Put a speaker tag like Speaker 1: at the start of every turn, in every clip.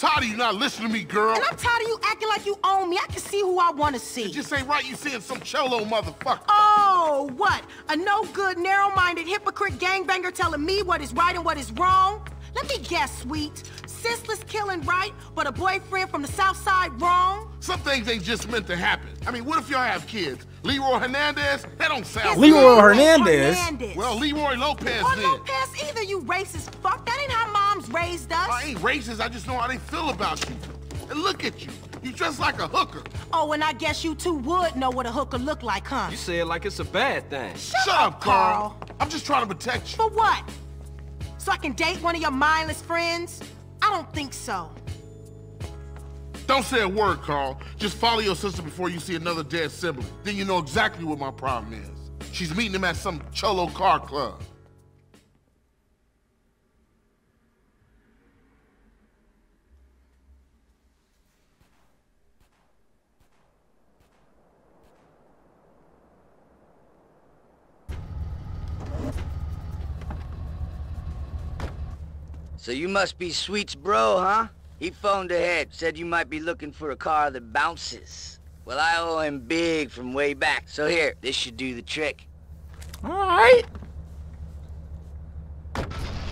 Speaker 1: tired of you not listening to me, girl.
Speaker 2: And I'm tired of you acting like you own me. I can see who I want to see.
Speaker 1: It just ain't right you seeing some cholo motherfucker.
Speaker 2: Oh, what? A no-good, narrow-minded hypocrite gangbanger telling me what is right and what is wrong? Let me guess, sweet. Senseless killing right, but a boyfriend from the south side wrong?
Speaker 1: Some things ain't just meant to happen. I mean, what if y'all have kids? Leroy Hernandez? That don't sound
Speaker 3: Leroy
Speaker 1: good.
Speaker 3: Hernandez?
Speaker 2: Hernandez.
Speaker 1: Well, Leroy Lopez
Speaker 2: or
Speaker 1: then.
Speaker 2: Lopez either, you racist fuck. That ain't how moms raised us.
Speaker 1: I ain't racist, I just know how they feel about you. And look at you. You dress like a hooker.
Speaker 2: Oh, and I guess you two would know what a hooker look like, huh?
Speaker 4: You say it like it's a bad thing.
Speaker 2: Shut,
Speaker 1: Shut up, Carl. I'm just trying to protect you.
Speaker 2: For what? So I can date one of your mindless friends? I don't think so.
Speaker 1: Don't say a word, Carl. Just follow your sister before you see another dead sibling. Then you know exactly what my problem is. She's meeting him at some cholo car club.
Speaker 5: So you must be Sweet's bro, huh? He phoned ahead, said you might be looking for a car that bounces. Well, I owe him big from way back. So here, this should do the trick.
Speaker 3: Alright.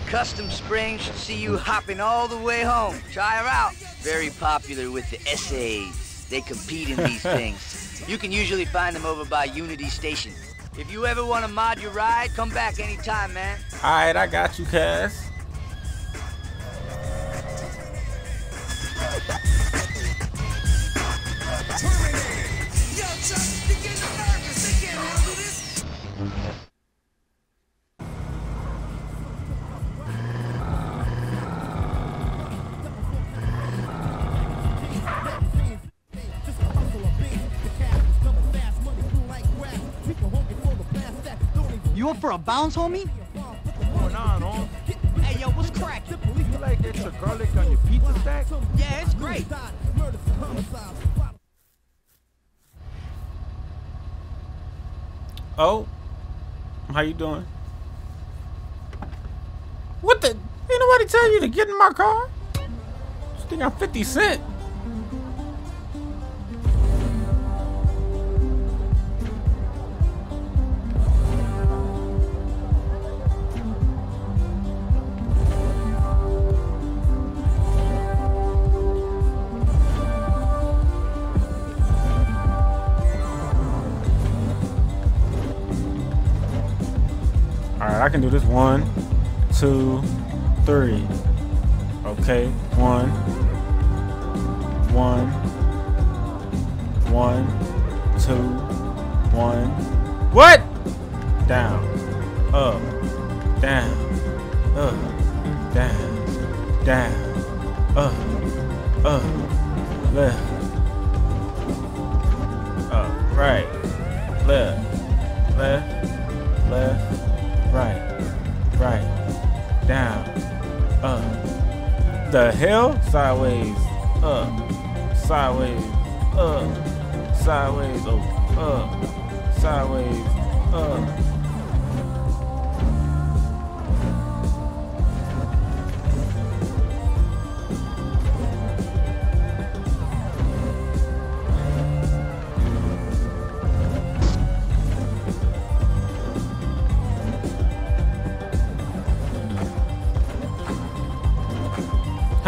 Speaker 5: Custom Springs should see you hopping all the way home. Try her out. Very popular with the essays. They compete in these things. You can usually find them over by Unity Station. If you ever want to mod your ride, come back anytime, man.
Speaker 3: Alright, I got you, cuz.
Speaker 6: You up for a bounce, homie?
Speaker 7: going on, home?
Speaker 6: Hey, yo, what's cracking?
Speaker 7: You like extra garlic on your pizza stack?
Speaker 6: Yeah, it's
Speaker 3: Oh. How you doing? What the? Ain't nobody tell you to get in my car? Think I'm 50 cent. I can do this. One, two, three. Okay, one, one, one, two, one. What? Down, up, down, up, down, down, up, up, left, up, right, left, left, left right, right, down, up. The hell? Sideways, up, sideways, up, sideways, oh, up, sideways, up.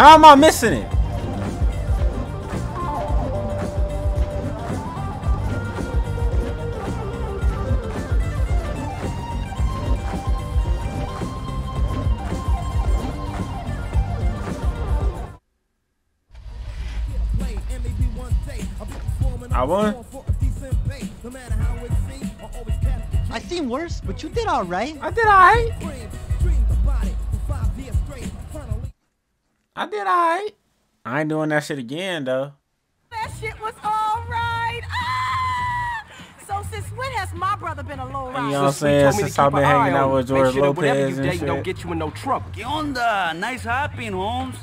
Speaker 3: How am I missing it? I won.
Speaker 6: I seen worse, but you did all right.
Speaker 3: I did alright. I did alright. I ain't doing that shit again though.
Speaker 2: That shit was all right. Ah! So since when has my brother been a low
Speaker 3: You know what I'm saying? Since I've been hanging out with George
Speaker 4: sure
Speaker 3: Lopez
Speaker 4: you
Speaker 3: and
Speaker 4: date don't get you in no trouble.
Speaker 8: ¿Qué onda? Nice hopping, Holmes.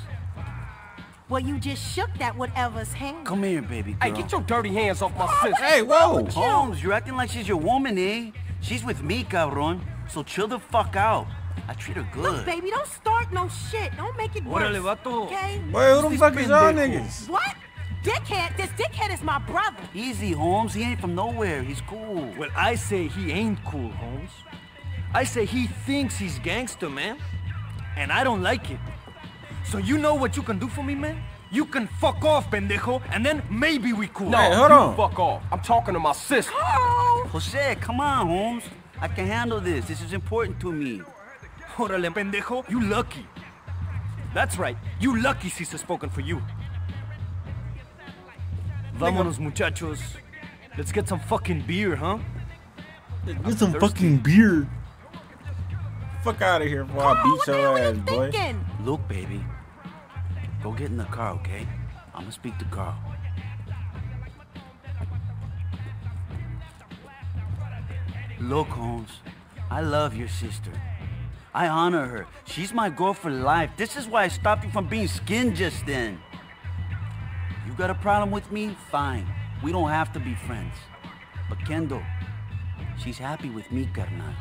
Speaker 2: Well, you just shook that whatever's hand.
Speaker 8: Come here, baby girl.
Speaker 4: Hey, get your dirty hands off my sister.
Speaker 3: Hey, whoa!
Speaker 8: Holmes, you're acting like she's your woman, eh? She's with me, cabron. So chill the fuck out. I treat her good.
Speaker 2: Look, baby, don't start no shit. Don't make it worse.
Speaker 4: Órale, vato.
Speaker 2: Okay?
Speaker 3: Boy, who the fuck is y'all niggas?
Speaker 2: What? Dickhead? This dickhead is my brother.
Speaker 8: Easy, Holmes. He ain't from nowhere. He's cool.
Speaker 4: Well, I say he ain't cool, Holmes. I say he thinks he's gangster, man. And I don't like it. So you know what you can do for me, man? You can fuck off, pendejo, and then maybe we cool.
Speaker 3: Hey, hold
Speaker 4: you
Speaker 3: on.
Speaker 4: fuck off. I'm talking to my sister.
Speaker 2: Oh!
Speaker 8: Jose, come on, Holmes. I can handle this. This is important to me.
Speaker 4: Órale, pendejo, you lucky. That's right, you lucky Cesar spoken for you. Vámonos, muchachos. Let's get some fucking beer, huh?
Speaker 3: Get some
Speaker 4: thirsty.
Speaker 3: fucking beer. Fuck out of here before I
Speaker 2: Carl,
Speaker 3: beat
Speaker 2: what the hell
Speaker 3: your ass,
Speaker 2: you
Speaker 3: boy.
Speaker 2: thinking?
Speaker 8: Look, baby. Go get in the car, okay? I'm gonna speak to Carl. Look, Holmes. I love your sister. I honor her. She's my girl for life. This is why I stopped you from being skinned just then. You got a problem with me? Fine. We don't have to be friends. But Kendl, she's happy with me, carnal.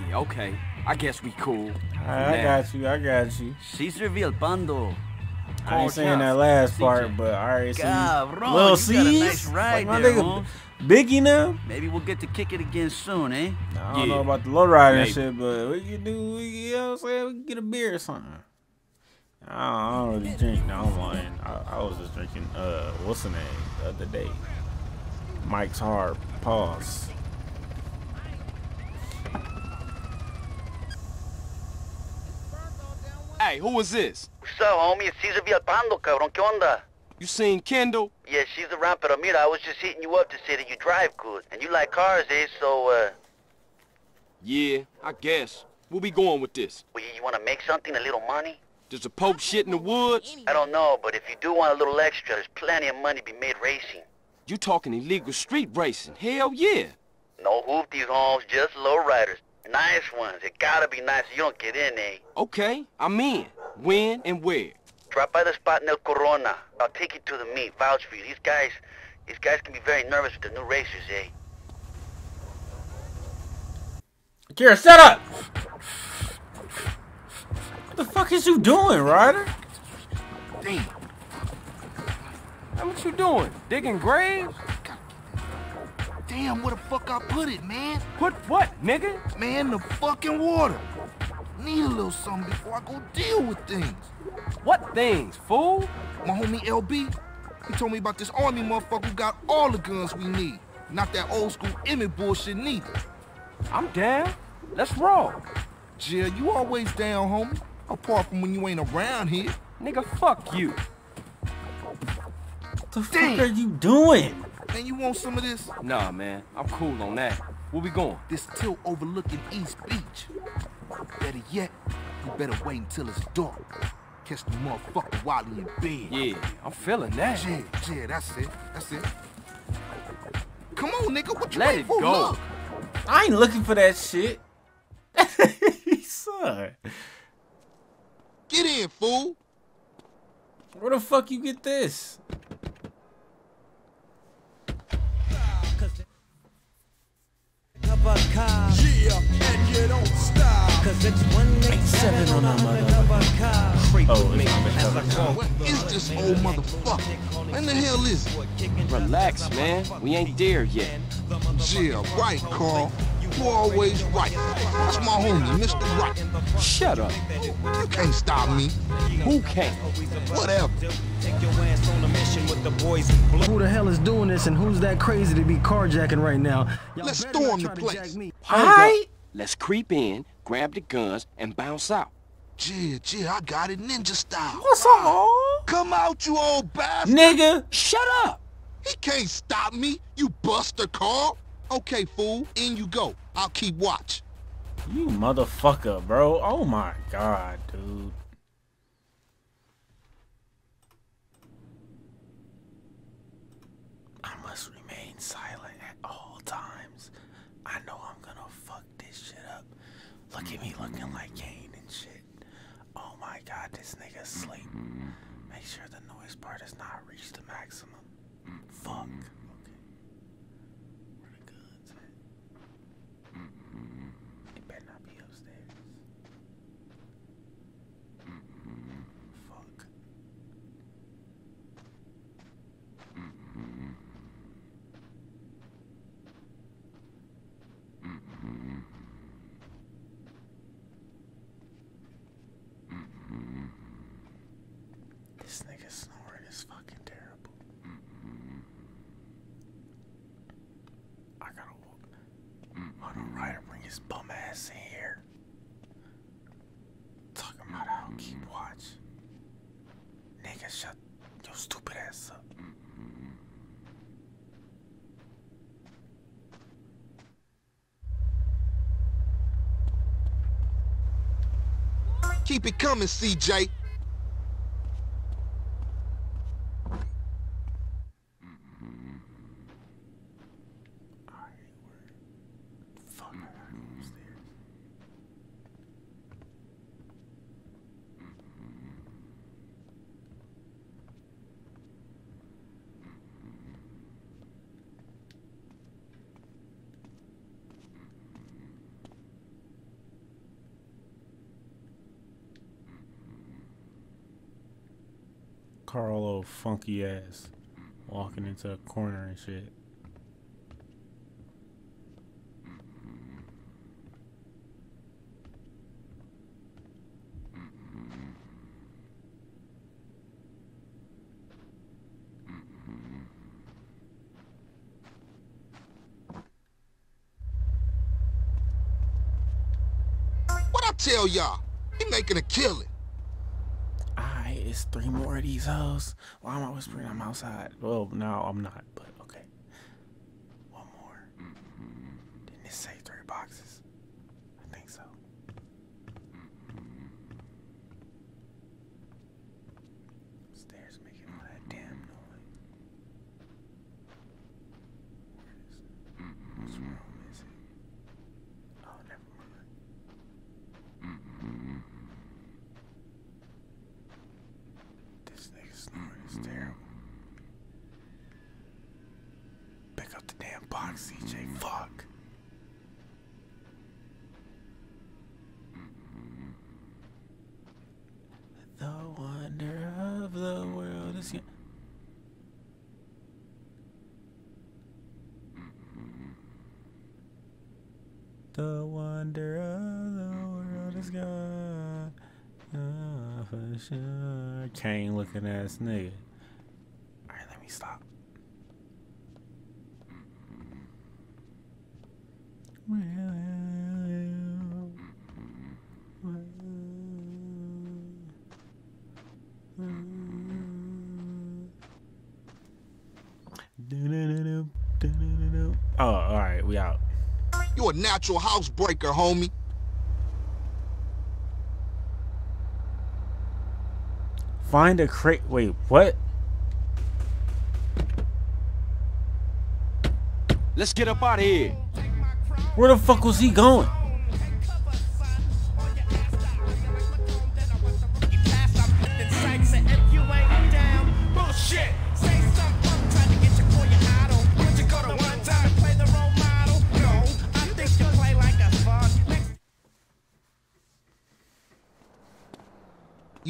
Speaker 4: Yeah, okay. I guess we cool.
Speaker 3: I got you. I got you.
Speaker 8: Cesar Vialpando.
Speaker 3: I ain't saying that last part, but I already see.
Speaker 8: You
Speaker 3: C's,
Speaker 8: nice ride
Speaker 3: like my
Speaker 8: there,
Speaker 3: nigga. Biggie now.
Speaker 8: Maybe we'll get to kick it again soon, eh?
Speaker 3: I don't know about the low rider and shit, but we can do. We, you know what I'm saying? We can get a beer or something. I don't, I don't really drink. No, I'm lying. I, I was just drinking. Uh, what's the name the other day? Mike's Hard. Pause.
Speaker 4: Hey, who is this?
Speaker 9: What's up, homie? It's Cesar Vialpando, cabrón. ¿Qué onda?
Speaker 4: You seen Kendl?
Speaker 9: Yeah, she's around, pero mira, I was just hitting you up to say that you drive good. And you like cars, eh? So, uh,
Speaker 4: Yeah, I guess. Where we going with this?
Speaker 9: well, you want to make something, a little money?
Speaker 4: Does the Pope shit in the woods?
Speaker 9: I don't know, but if you do want a little extra, there's plenty of money to be made racing.
Speaker 4: You talking illegal street racing? Hell yeah.
Speaker 9: No hoopties, homes, just low riders. Nice ones. It gotta be nice so you don't get in, eh?
Speaker 4: Okay, I'm in. When and where?
Speaker 9: Drop by the spot in El Corona. I'll take you to the meet. Vouch for you. These guys, these guys can be very nervous with the new racers, eh?
Speaker 3: Kira, shut up! What the fuck is you doing, Ryder?
Speaker 4: Damn. Hey, what you doing? Digging graves?
Speaker 10: Damn, where the fuck I put it, man?
Speaker 4: Put what, nigga?
Speaker 10: Man, the fucking water. Need a little something before I go deal with things.
Speaker 4: What things, fool?
Speaker 10: My homie LB, he told me about this army motherfucker who got all the guns we need. Not that old school Emmet bullshit neither.
Speaker 4: I'm down. Let's roll.
Speaker 10: Jill, you always down, homie. Apart from when you ain't around here.
Speaker 4: Nigga, fuck you.
Speaker 3: What the
Speaker 10: Damn.
Speaker 3: fuck are you doing?
Speaker 10: Man, you want some of this?
Speaker 4: Nah, man. I'm cool on that. Where we going?
Speaker 10: This tilt overlooking East Beach. Better yet, you better wait until it's dark. Catch the motherfucker while he in bed.
Speaker 4: Yeah, I'm feeling that.
Speaker 10: Yeah, yeah, that's it. That's it. Come on, nigga. What you
Speaker 4: Let
Speaker 10: waiting
Speaker 4: it
Speaker 10: for?
Speaker 4: go.
Speaker 10: Look.
Speaker 3: I ain't looking for that shit. Son,
Speaker 10: Get in, fool.
Speaker 3: where the fuck you get this?
Speaker 11: Yeah, and you don't stop. Cause it's one eight seven on a motherfucker.
Speaker 3: Oh, it's not
Speaker 10: What is this old motherfucker? When the hell is it?
Speaker 4: Relax, man. We ain't there yet.
Speaker 10: Yeah, right, Carl. You always right. That's my homie, Mr. Right.
Speaker 4: Shut up.
Speaker 10: You can't stop me.
Speaker 4: Who can't?
Speaker 10: Whatever.
Speaker 12: Who the hell is doing this and who's that crazy to be carjacking right now? Y'all
Speaker 10: Let's
Speaker 12: better
Speaker 10: storm the
Speaker 12: try to
Speaker 10: place.
Speaker 12: jack me.
Speaker 4: Hold
Speaker 3: Alright.
Speaker 4: up. Let's creep in, grab the guns, and bounce out.
Speaker 10: Yeah, yeah, I got it ninja style.
Speaker 3: What's up?
Speaker 10: Come out, you old bastard.
Speaker 3: Nigga.
Speaker 4: Shut up!
Speaker 10: He can't stop me, you buster, Carl. Okay, fool, in you go. I'll keep watch.
Speaker 3: You motherfucker, bro. Oh my god, dude. I must remain silent at all times. I know I'm gonna fuck this shit up. Look at me looking like Kane and shit. Oh my god, this nigga asleep. Mm-hmm. Make sure the noise part is not reached the maximum. Fuck. Okay. Where the guns at? his bum ass in here. Talking about I don't keep watch. Nigga, shut your stupid ass up.
Speaker 10: Keep it coming, CJ.
Speaker 3: Fuck, I gotta go upstairs. Carlo funky ass walking into a corner and shit.
Speaker 10: What I tell y'all? He making a killing.
Speaker 3: It's three more of these hoes. Why am I whispering I'm outside? Well, no, I'm not, but okay. One more. Didn't it say three boxes? I think so. Stairs making all that damn noise. Where is it? Which room is it? Oh, never mind. This nigga snoring is terrible. Pick up the box, CJ. Fuck. The wonder of the world is. y- The wonder of the world is gone. Ah, for sure. Kane looking ass nigga. Alright, let me stop. Oh, alright, we out.
Speaker 10: You a natural housebreaker, homie.
Speaker 3: Find a crate. Wait, what?
Speaker 4: Let's get up out of here.
Speaker 3: Where the fuck was he going?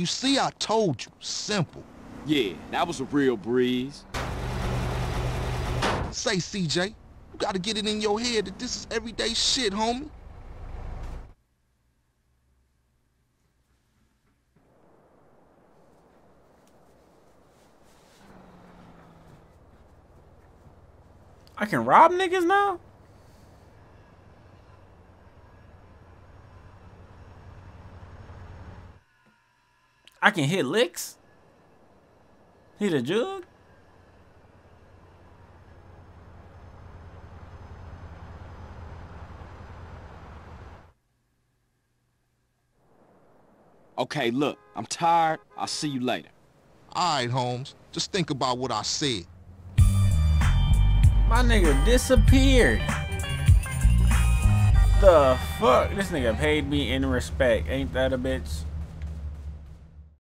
Speaker 10: You see, I told you. Simple.
Speaker 4: Yeah, that was a real breeze.
Speaker 10: Say, CJ, you gotta get it in your head that this is everyday shit, homie.
Speaker 3: I can rob niggas now? I can hit licks? Hit a jug?
Speaker 4: Okay, look, I'm tired. I'll see you later.
Speaker 10: All right, Holmes. Just think about what I said.
Speaker 3: My nigga disappeared. The fuck? This nigga paid me in respect. Ain't that a bitch?